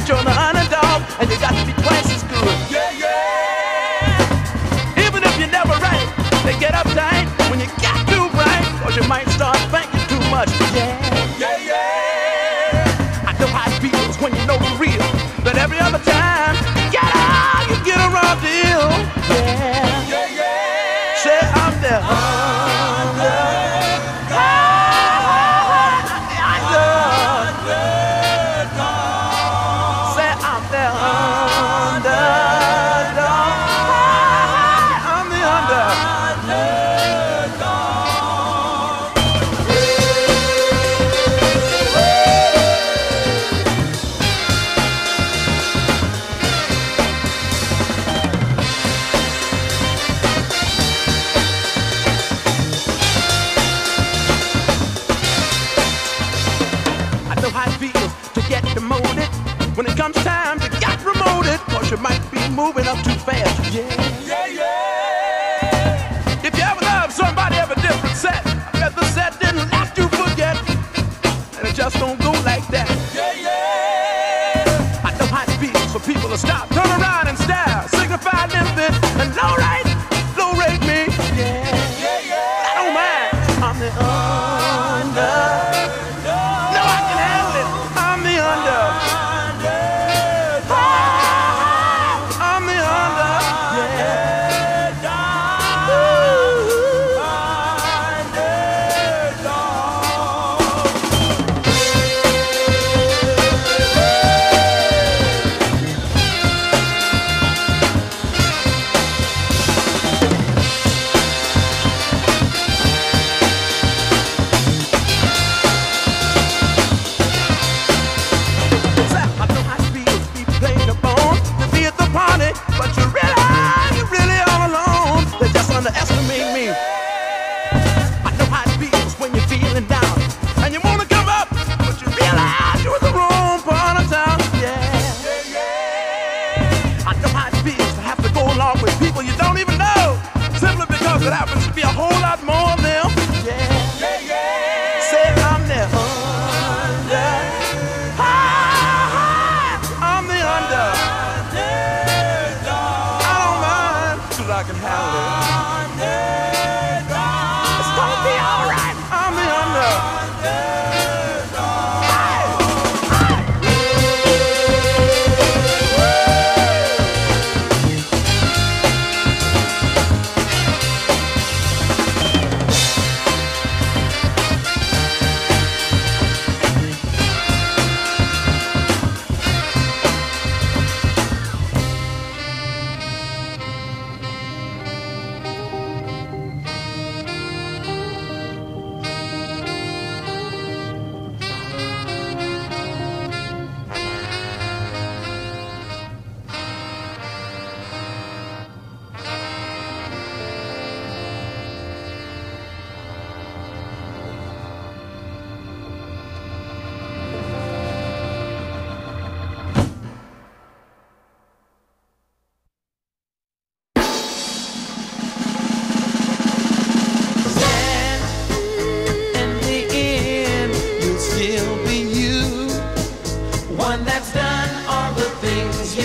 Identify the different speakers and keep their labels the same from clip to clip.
Speaker 1: but you're the underdog, and you got to be twice as good. Yeah, yeah. Even if you never write, they get uptight when you got to right, or you might start thinking too much. Yeah.
Speaker 2: moving up too fast. Yeah.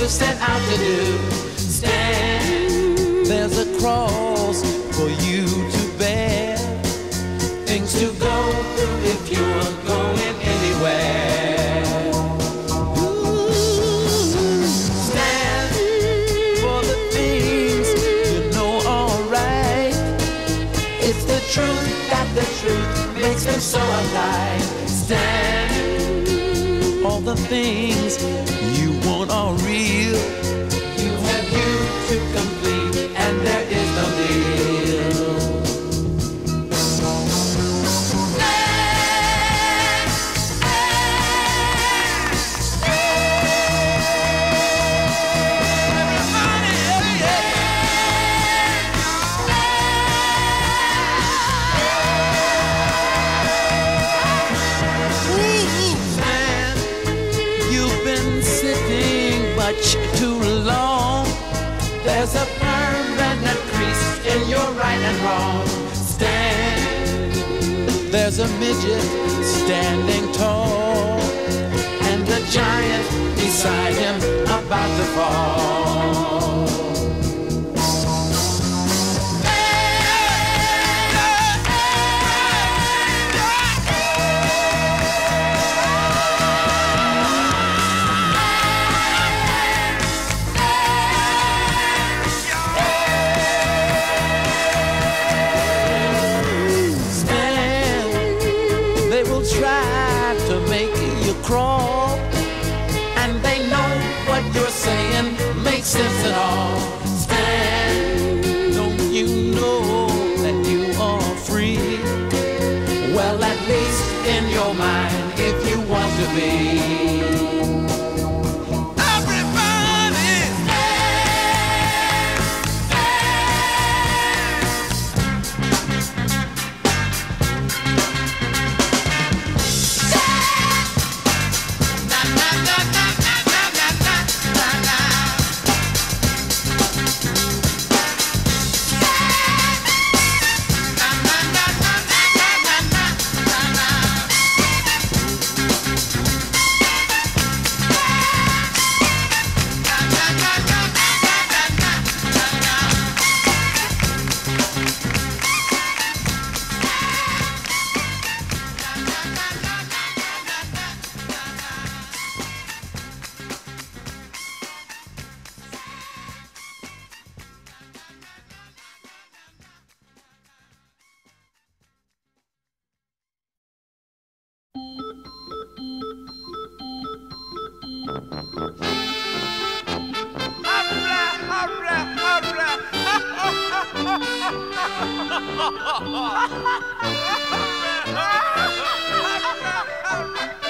Speaker 2: you out to do. Stand. There's a cross for you to bear. Things to go through if you are going anywhere. Stand for the things you know are right. It's the truth that the truth makes them so alive. Stand all the things are real. There's a permanent crease in your right and wrong stand. There's a midget standing tall, and a giant beside him about to fall.
Speaker 3: Sense at all. Stan, don't you know that you are free? Well, at least in your mind, if you want to be.
Speaker 2: You